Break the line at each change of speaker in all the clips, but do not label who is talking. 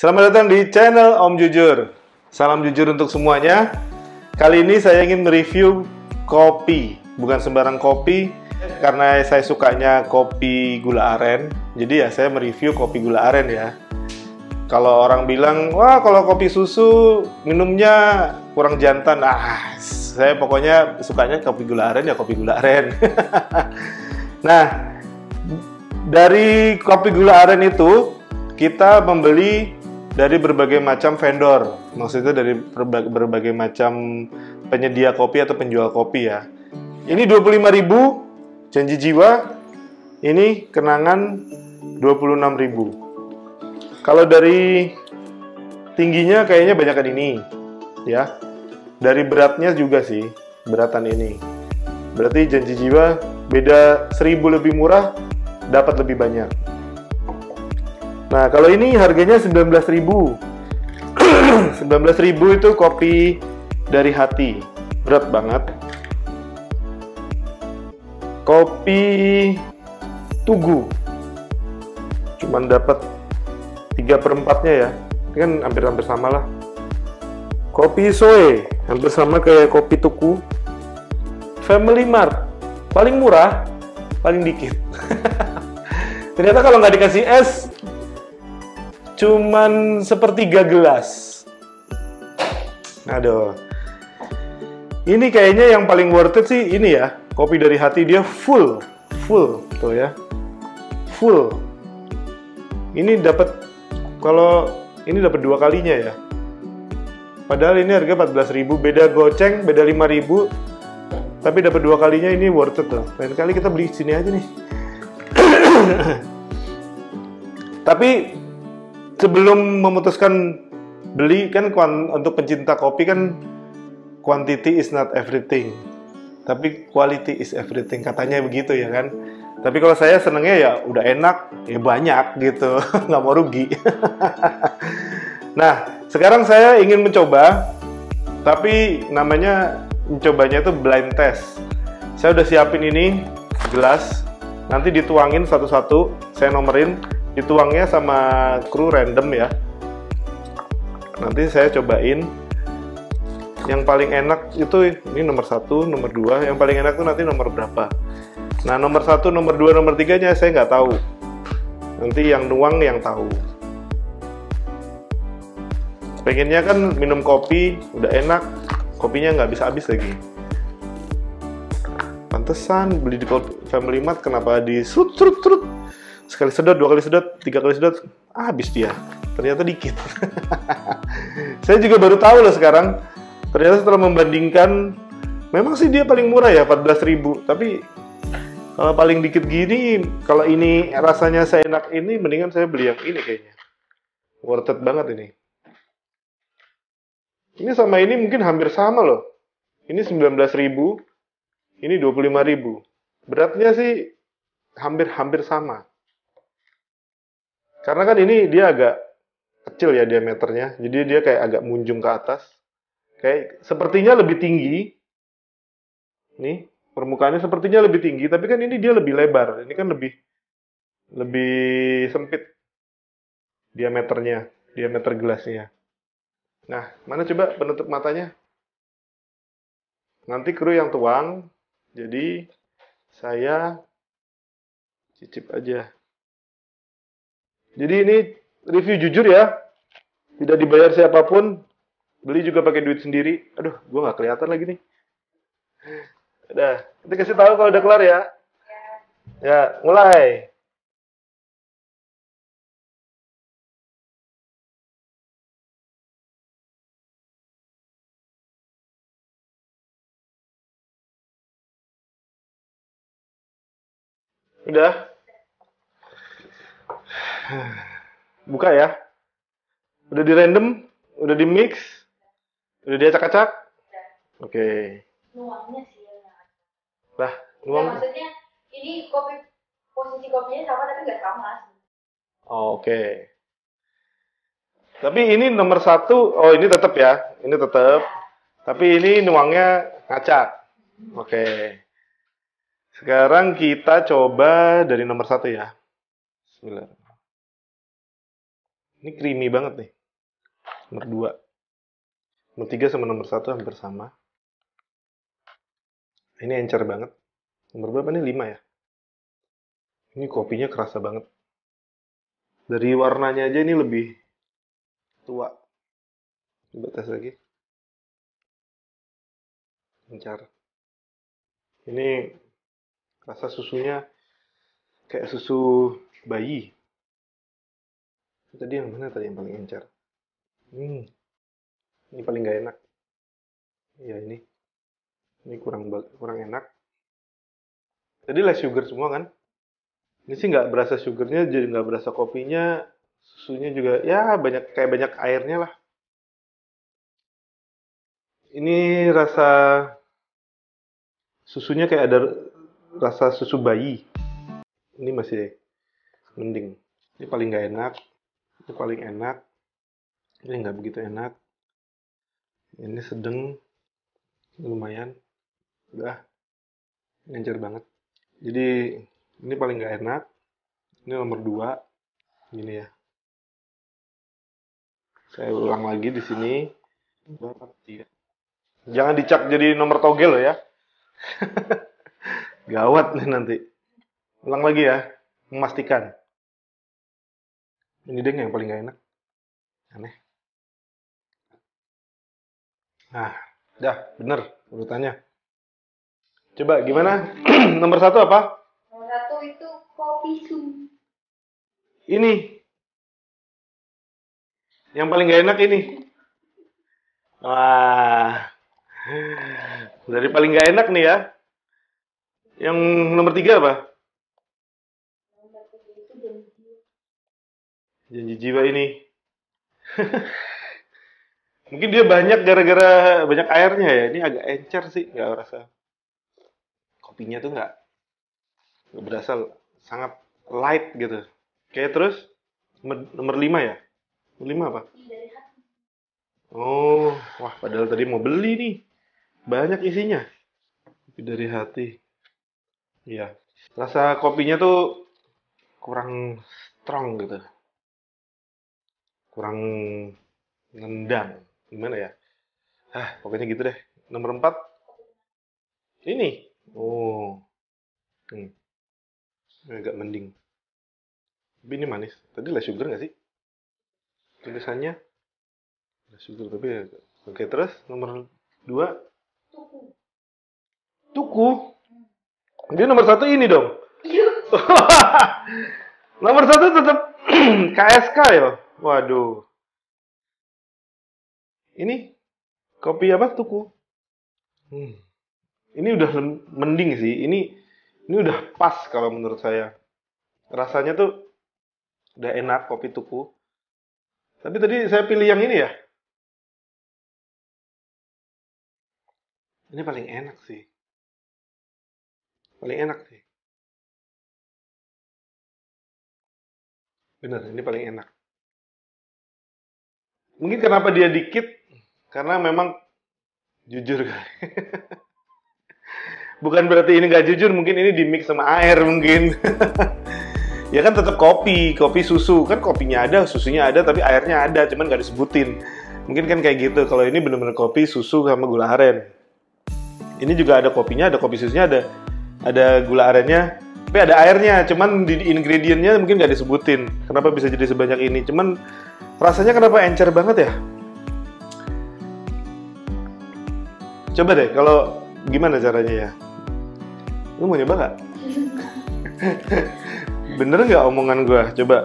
Selamat datang di channel Om Jujur. Salam jujur untuk semuanya. Kali ini saya ingin mereview kopi, bukan sembarang kopi, karena saya sukanya kopi gula aren. Jadi ya saya mereview kopi gula aren ya. Kalau orang bilang, wah kalau kopi susu minumnya kurang jantan, ah saya pokoknya sukanya kopi gula aren ya kopi gula aren. nah, dari kopi gula aren itu kita membeli dari berbagai macam vendor. Maksudnya dari berbagai, macam penyedia kopi atau penjual kopi ya. Ini 25.000 janji jiwa. Ini kenangan 26.000. Kalau dari tingginya kayaknya banyakan ini, ya. Dari beratnya juga sih, beratan ini. Berarti janji jiwa beda 1000 lebih murah, dapat lebih banyak. Nah, kalau ini harganya 19.000. 19.000 itu kopi dari hati. Berat banget. Kopi Tugu. Cuman dapat 3 per 4 nya ya ini kan hampir-hampir sama lah kopi soe hampir sama kayak kopi tuku family mart paling murah paling dikit ternyata kalau nggak dikasih es cuman sepertiga gelas. Aduh. Ini kayaknya yang paling worth it sih ini ya. Kopi dari hati dia full. Full tuh ya. Full. Ini dapat kalau ini dapat dua kalinya ya. Padahal ini harga 14.000 beda goceng beda 5.000 tapi dapat dua kalinya ini worth it tuh. Lain kali kita beli sini aja nih. Tapi sebelum memutuskan beli kan untuk pencinta kopi kan quantity is not everything. Tapi quality is everything katanya begitu ya kan? Tapi kalau saya senengnya ya udah enak, ya banyak gitu, nggak mau rugi. nah, sekarang saya ingin mencoba, tapi namanya mencobanya itu blind test. Saya udah siapin ini gelas, nanti dituangin satu-satu, saya nomerin, dituangnya sama kru random ya. Nanti saya cobain yang paling enak itu ini nomor satu, nomor dua, yang paling enak itu nanti nomor berapa. Nah nomor satu, nomor dua, nomor tiganya saya nggak tahu. Nanti yang nuang yang tahu. Pengennya kan minum kopi, udah enak, kopinya nggak bisa habis lagi. Pantesan beli di Family Mart kenapa di serut serut sekali sedot, dua kali sedot, tiga kali sedot, habis dia. Ternyata dikit. saya juga baru tahu loh sekarang. Ternyata setelah membandingkan, memang sih dia paling murah ya 14.000, tapi kalau paling dikit gini, kalau ini rasanya saya enak ini, mendingan saya beli yang ini kayaknya. Worth it banget ini. Ini sama ini mungkin hampir sama loh. Ini 19.000, ini 25.000. Beratnya sih hampir-hampir sama. Karena kan ini dia agak kecil ya diameternya, jadi dia kayak agak munjung ke atas. Kayak sepertinya lebih tinggi. Nih, permukaannya sepertinya lebih tinggi, tapi kan ini dia lebih lebar. Ini kan lebih lebih sempit diameternya, diameter gelasnya. Nah, mana coba penutup matanya? Nanti kru yang tuang, jadi saya cicip aja. Jadi ini review jujur ya, tidak dibayar siapa pun, beli juga pakai duit sendiri. Aduh, gue nggak kelihatan lagi nih. Udah, kita kasih tahu kalau udah kelar ya. Ya, mulai. Udah. Buka ya. Udah di random, udah di mix, udah diacak-acak. Oke. Okay.
Nuangnya sih.
Lah,
nuang. Ya, maksudnya ini kopi posisi kopinya sama tapi nggak sama.
Oh, Oke. Okay. Tapi ini nomor satu, oh ini tetap ya, ini tetap. Ya. Tapi ini nuangnya ngacak. Oke. Okay. Sekarang kita coba dari nomor satu ya. Bismillah. Ini creamy banget nih. Nomor 2. Nomor 3 sama nomor 1 hampir sama. Ini encer banget. Nomor berapa nih? 5 ya? Ini kopinya kerasa banget. Dari warnanya aja ini lebih tua. Coba tes lagi. Encer. Ini rasa susunya kayak susu bayi. Tadi yang mana tadi yang paling encer? Hmm. Ini paling gak enak. Ya ini. Ini kurang kurang enak. Tadi less sugar semua kan? Ini sih nggak berasa sugarnya, jadi nggak berasa kopinya. Susunya juga ya banyak kayak banyak airnya lah. Ini rasa susunya kayak ada rasa susu bayi. Ini masih mending. Ini paling nggak enak. Ini paling enak. Ini nggak begitu enak. Ini sedang. Lumayan. Udah. Ngencer banget. Jadi ini paling nggak enak. Ini nomor dua. Gini ya. Saya ulang lagi di sini. Jangan dicap jadi nomor togel ya. Gawat nih nanti. Ulang lagi ya. Memastikan. Ini deh yang paling gak enak. Aneh. Nah, dah bener urutannya. Coba gimana? Nomor satu apa?
Nomor satu itu kopi su.
Ini. Yang paling gak enak ini. Wah. Dari paling gak enak nih ya. Yang nomor tiga apa?
Nomor tiga itu janji.
Janji jiwa ini. Mungkin dia banyak gara-gara banyak airnya ya. Ini agak encer sih, nggak rasa. Kopinya tuh nggak nggak berasa sangat light gitu. Kayak terus nomor, nomor lima ya? Nomor lima apa? Oh, wah padahal tadi mau beli nih. Banyak isinya. Kopi dari hati. Iya. Rasa kopinya tuh kurang strong gitu. Kurang nendang. Gimana ya? Ah, pokoknya gitu deh. Nomor empat. Ini. Oh. Hmm. Ini Agak mending. Tapi ini manis. Tadi less sugar nggak sih? Tulisannya less sugar tapi ya. Oke, terus nomor dua.
Tuku.
Tuku. Dia nomor satu ini dong.
Iya.
nomor satu tetap KSK ya. Waduh. Ini kopi apa tuku? Hmm. Ini udah mending sih. Ini ini udah pas kalau menurut saya. Rasanya tuh udah enak kopi tuku. Tapi tadi saya pilih yang ini ya. Ini paling enak sih. Paling enak sih. Bener, ini paling enak. Mungkin kenapa dia dikit, karena memang jujur. Bukan berarti ini nggak jujur, mungkin ini di mix sama air mungkin. ya kan tetap kopi, kopi susu kan kopinya ada, susunya ada, tapi airnya ada, cuman nggak disebutin. Mungkin kan kayak gitu. Kalau ini bener-bener kopi susu sama gula aren. Ini juga ada kopinya, ada kopi susunya, ada ada gula arennya, tapi ada airnya. Cuman di ingredientnya mungkin nggak disebutin. Kenapa bisa jadi sebanyak ini? Cuman rasanya kenapa encer banget ya? Coba deh, kalau gimana caranya ya? Lu mau nyoba nggak? Bener nggak omongan gua? Coba,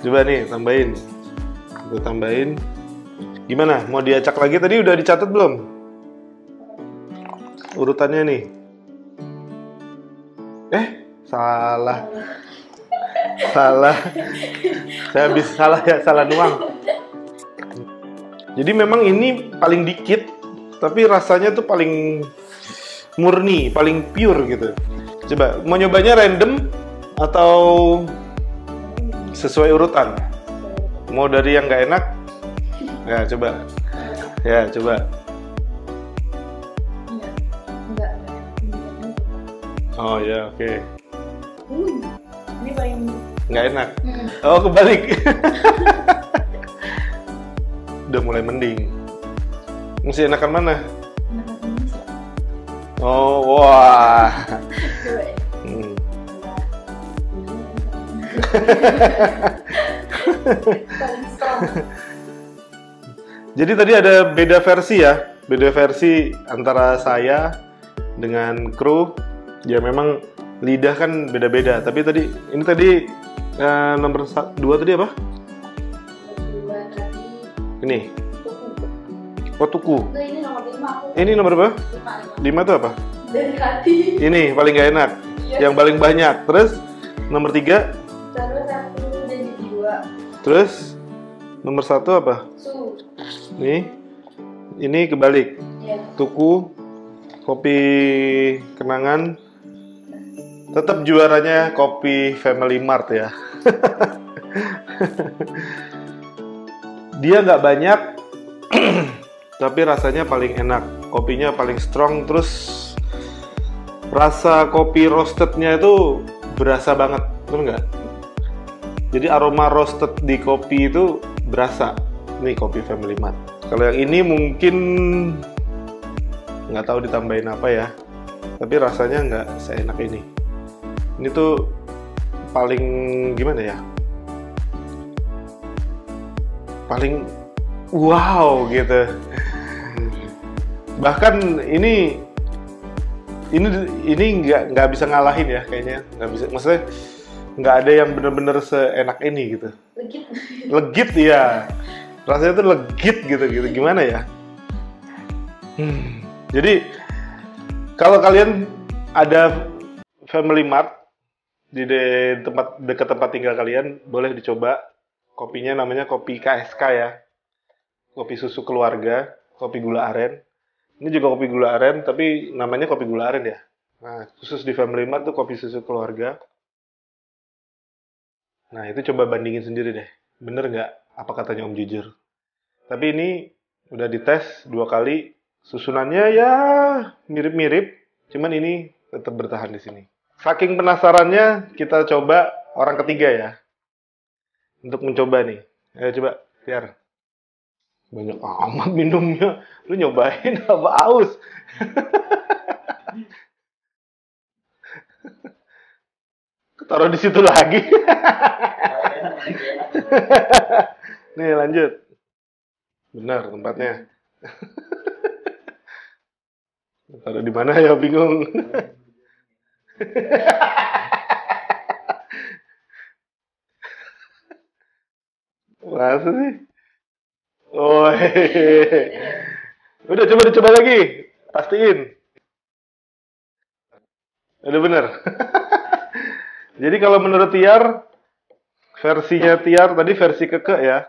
coba nih tambahin. Gue tambahin. Gimana? Mau diacak lagi? Tadi udah dicatat belum? Urutannya nih. Eh, salah. Salah. Saya habis salah ya, salah nuang. Jadi memang ini paling dikit, tapi rasanya tuh paling murni, paling pure gitu. Coba, mau nyobanya random atau sesuai urutan? Mau dari yang nggak enak? Ya, coba. Ya, coba. Oh ya, oke.
Hmm. Ini paling
nggak enak.
Hmm.
Oh kebalik. Udah mulai mending. Mesti enakan mana? Oh wah. Hmm. Jadi tadi ada beda versi ya, beda versi antara saya dengan kru. Ya memang lidah kan beda-beda. Tapi tadi ini tadi eh, nomor dua tadi apa? Ini, oh tuku.
Ini nomor lima aku.
Ini nomor berapa?
Lima,
tuh apa?
Dari hati.
Ini paling gak enak,
Iya.
yang paling banyak. Terus nomor tiga,
Terus aku jadi dua.
terus nomor satu apa?
Su.
Nih, ini kebalik.
Ya.
Tuku, kopi kenangan. Tetap juaranya kopi Family Mart ya. Dia nggak banyak, tapi rasanya paling enak. Kopinya paling strong, terus rasa kopi roastednya itu berasa banget, bener nggak? Jadi aroma roasted di kopi itu berasa. Nih kopi Family Mart. Kalau yang ini mungkin nggak tahu ditambahin apa ya, tapi rasanya nggak seenak ini. Ini tuh paling gimana ya? Paling wow gitu. Bahkan ini ini ini nggak nggak bisa ngalahin ya kayaknya nggak bisa maksudnya nggak ada yang bener-bener seenak ini gitu
Legit.
legit ya rasanya tuh legit gitu gitu gimana ya Hmm, jadi kalau kalian ada Family Mart di de- tempat dekat tempat tinggal kalian boleh dicoba. Kopinya namanya kopi KSK ya. Kopi susu keluarga kopi gula aren. Ini juga kopi gula aren tapi namanya kopi gula aren ya. Nah khusus di Family Mart tuh kopi susu keluarga. Nah itu coba bandingin sendiri deh. Bener nggak? Apa katanya Om Jujur? Tapi ini udah dites dua kali. Susunannya ya mirip-mirip. Cuman ini tetap bertahan di sini saking penasarannya kita coba orang ketiga ya. Untuk mencoba nih. Ayo coba biar banyak amat minumnya. Lu nyobain apa aus? Taruh di situ lagi. Nih lanjut. Benar tempatnya. Taruh di mana ya bingung Masa sih? Oh, hehehe. Udah coba dicoba lagi. Pastiin. Udah bener. Jadi kalau menurut Tiar, versinya Tiar tadi versi keke ya.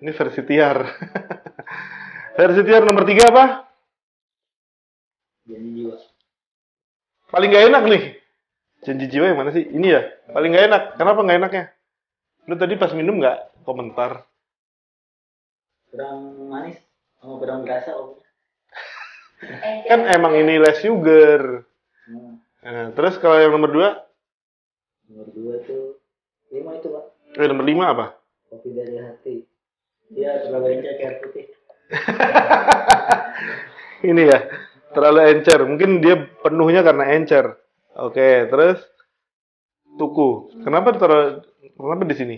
Ini versi Tiar. versi Tiar nomor tiga apa? Paling gak enak nih. Janji jiwa yang mana sih? Ini ya? Paling gak enak. Kenapa gak enaknya? Lu tadi pas minum gak komentar?
Kurang manis. Oh, kurang berasa. Oh.
Kan emang ini less sugar.
Hmm.
Nah, terus kalau yang nomor dua,
Nomor dua tuh lima itu pak.
eh, nomor lima apa?
Kopi dari hati. Dia terlalu encer air putih.
Ini ya, terlalu encer. Mungkin dia penuhnya karena encer. Oke, terus tuku. Kenapa taruh? Kenapa di sini?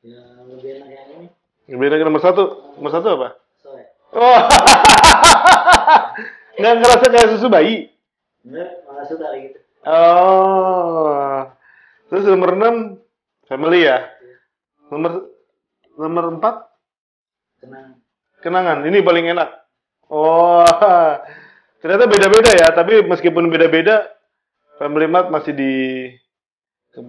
Yang lebih enak yang ini.
Lebih enak nomor satu. Nomor satu apa?
Soe.
Oh, nggak ngerasa kayak susu bayi.
Enggak, malah suka kayak gitu.
Oh, terus nomor enam family ya. Nomor nomor empat
Tenang.
kenangan. Ini paling enak. Oh, ternyata beda-beda ya. Tapi meskipun beda-beda, Family Mart masih di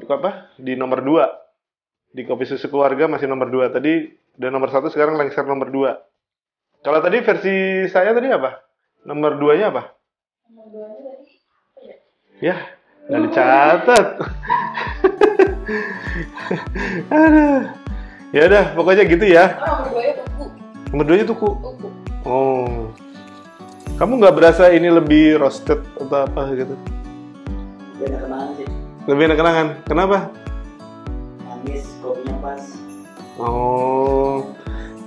apa? Di nomor 2 Di kopi susu keluarga masih nomor 2 Tadi udah nomor satu sekarang lengser nomor 2 Kalau tadi versi saya tadi apa? Nomor 2-nya apa?
Nomor duanya tadi apa ya?
Ya, nggak dicatat. Aduh. Ya udah, pokoknya gitu ya.
Oh, nomor duanya tuku.
Nomor 2-nya tuku.
Tuku.
Oh. Kamu nggak berasa ini lebih roasted atau apa gitu?
Dia enak kenangan sih.
Lebih enak kenangan. Kenapa? Oh,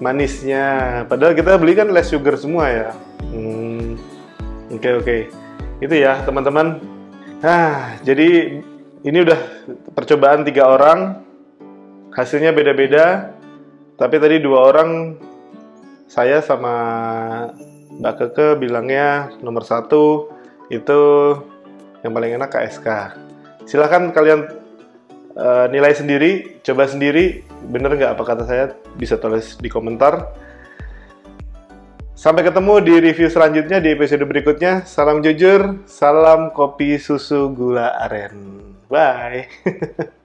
manisnya. Padahal kita beli kan less sugar semua ya. Hmm, Oke oke. Itu ya teman-teman. Ah, jadi ini udah percobaan tiga orang. Hasilnya beda-beda. Tapi tadi dua orang saya sama Mbak Keke bilangnya nomor satu itu yang paling enak KSK. Silahkan kalian eh, nilai sendiri, coba sendiri, bener nggak apa kata saya bisa tulis di komentar. Sampai ketemu di review selanjutnya di episode berikutnya. Salam jujur, salam kopi susu gula aren. Bye.